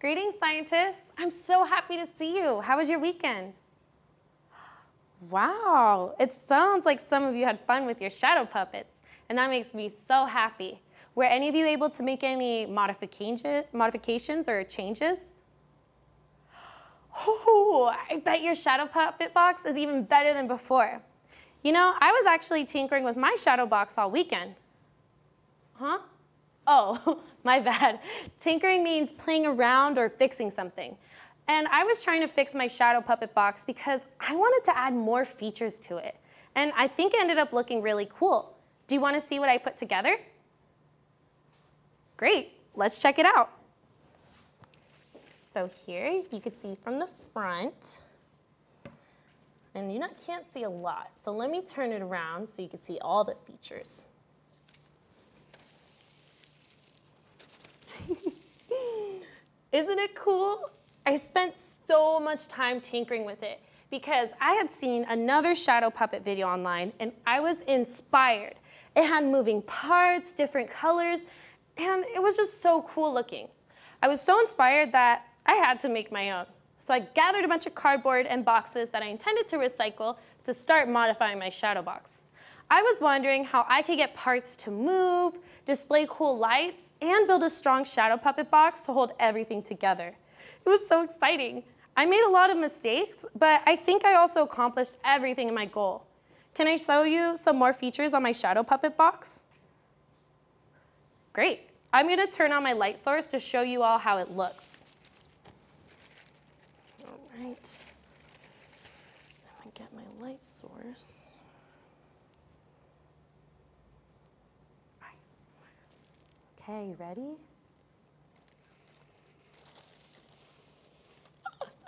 Greetings, scientists. I'm so happy to see you. How was your weekend? Wow, it sounds like some of you had fun with your shadow puppets, and that makes me so happy. Were any of you able to make any modifications or changes? Oh, I bet your shadow puppet box is even better than before. You know, I was actually tinkering with my shadow box all weekend. Huh? Oh, my bad. Tinkering means playing around or fixing something. And I was trying to fix my shadow puppet box because I wanted to add more features to it. And I think it ended up looking really cool. Do you want to see what I put together? Great, let's check it out. So here you can see from the front, and you not, can't see a lot. So let me turn it around so you can see all the features. Isn't it cool? I spent so much time tinkering with it because I had seen another shadow puppet video online and I was inspired. It had moving parts, different colors, and it was just so cool looking. I was so inspired that I had to make my own. So I gathered a bunch of cardboard and boxes that I intended to recycle to start modifying my shadow box. I was wondering how I could get parts to move, display cool lights, and build a strong shadow puppet box to hold everything together. It was so exciting. I made a lot of mistakes, but I think I also accomplished everything in my goal. Can I show you some more features on my shadow puppet box? Great. I'm gonna turn on my light source to show you all how it looks. All right. Let me get my light source. Okay, ready?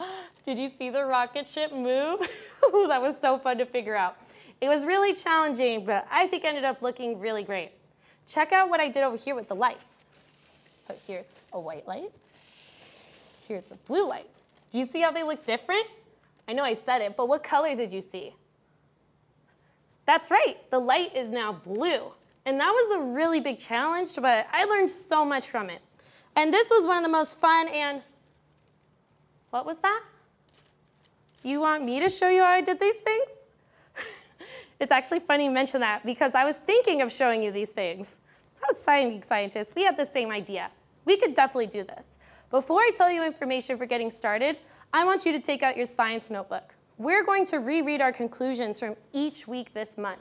Did you see the rocket ship move? that was so fun to figure out. It was really challenging, but I think ended up looking really great. Check out what I did over here with the lights. So here's a white light. Here's a blue light. Do you see how they look different? I know I said it, but what color did you see? That's right, the light is now blue. And that was a really big challenge, but I learned so much from it. And this was one of the most fun and, what was that? You want me to show you how I did these things? it's actually funny you mention that because I was thinking of showing you these things. How exciting, scientists. We had the same idea. We could definitely do this. Before I tell you information for getting started, I want you to take out your science notebook. We're going to reread our conclusions from each week this month.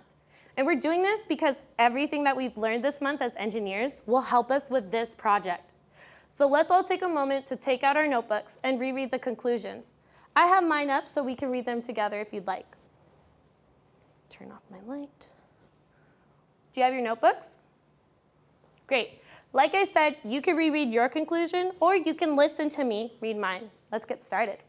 And we're doing this because everything that we've learned this month as engineers will help us with this project. So let's all take a moment to take out our notebooks and reread the conclusions. I have mine up so we can read them together if you'd like. Turn off my light. Do you have your notebooks? Great. Like I said, you can reread your conclusion or you can listen to me read mine. Let's get started.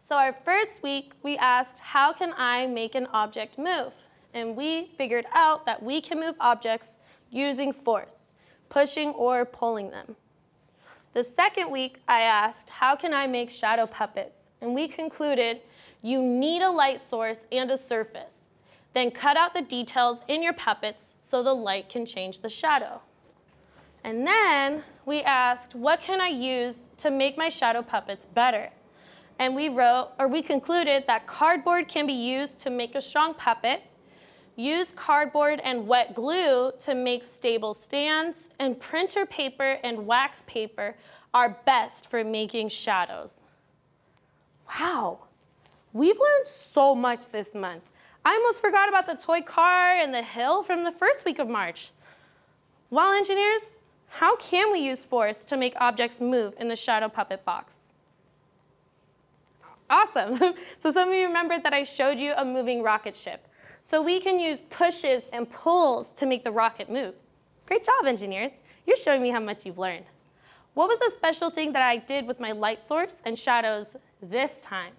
So our first week, we asked, how can I make an object move? And we figured out that we can move objects using force, pushing or pulling them. The second week, I asked, how can I make shadow puppets? And we concluded, you need a light source and a surface. Then cut out the details in your puppets so the light can change the shadow. And then we asked, what can I use to make my shadow puppets better? And we wrote, or we concluded that cardboard can be used to make a strong puppet, Use cardboard and wet glue to make stable stands, and printer paper and wax paper are best for making shadows. Wow, we've learned so much this month. I almost forgot about the toy car and the hill from the first week of March. Well, engineers, how can we use force to make objects move in the shadow puppet box? Awesome. so some of you remembered that I showed you a moving rocket ship. So we can use pushes and pulls to make the rocket move. Great job, engineers. You're showing me how much you've learned. What was the special thing that I did with my light source and shadows this time?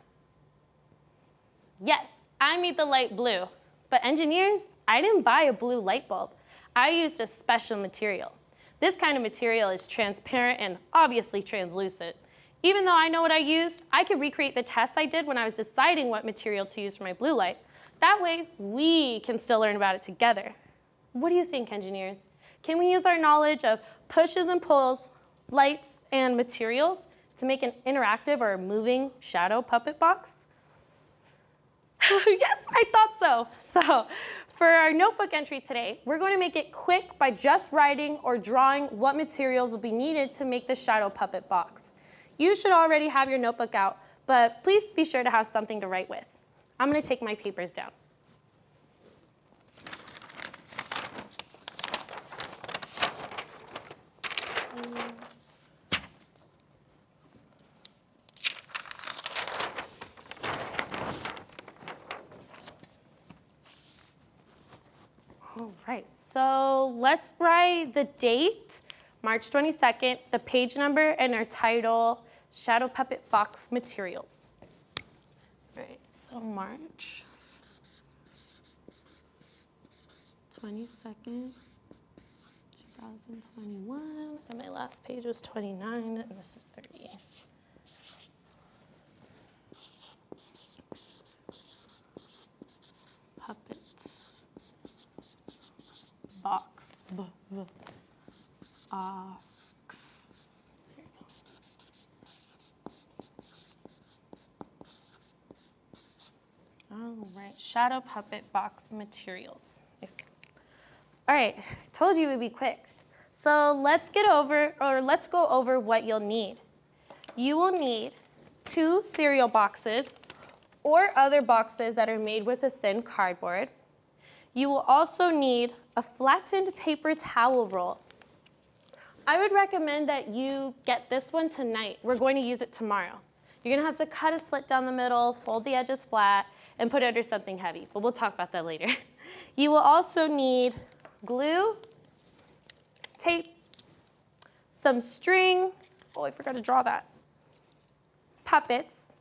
Yes, I made the light blue. But engineers, I didn't buy a blue light bulb. I used a special material. This kind of material is transparent and obviously translucent. Even though I know what I used, I could recreate the test I did when I was deciding what material to use for my blue light. That way, we can still learn about it together. What do you think, engineers? Can we use our knowledge of pushes and pulls lights, and materials to make an interactive or moving shadow puppet box? yes, I thought so. So for our notebook entry today, we're going to make it quick by just writing or drawing what materials will be needed to make the shadow puppet box. You should already have your notebook out, but please be sure to have something to write with. I'm going to take my papers down. All right, so let's write the date, March 22nd, the page number, and our title, Shadow Puppet Box Materials. So March 22nd, 2021, and my last page was 29, and this is 30. Puppet box. B, b, ox. All right, shadow puppet box materials. Nice. All right, told you it would be quick. So let's get over, or let's go over what you'll need. You will need two cereal boxes or other boxes that are made with a thin cardboard. You will also need a flattened paper towel roll. I would recommend that you get this one tonight. We're going to use it tomorrow. You're gonna have to cut a slit down the middle, fold the edges flat, and put under something heavy, but we'll talk about that later. You will also need glue, tape, some string, oh, I forgot to draw that, puppets,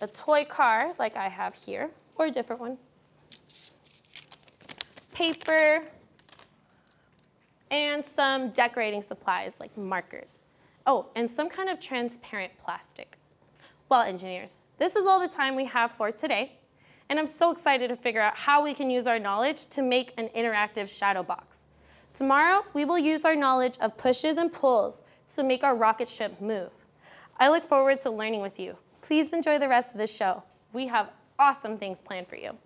a toy car like I have here, or a different one, paper, and some decorating supplies like markers. Oh, and some kind of transparent plastic. Well, engineers, this is all the time we have for today, and I'm so excited to figure out how we can use our knowledge to make an interactive shadow box. Tomorrow, we will use our knowledge of pushes and pulls to make our rocket ship move. I look forward to learning with you. Please enjoy the rest of the show. We have awesome things planned for you.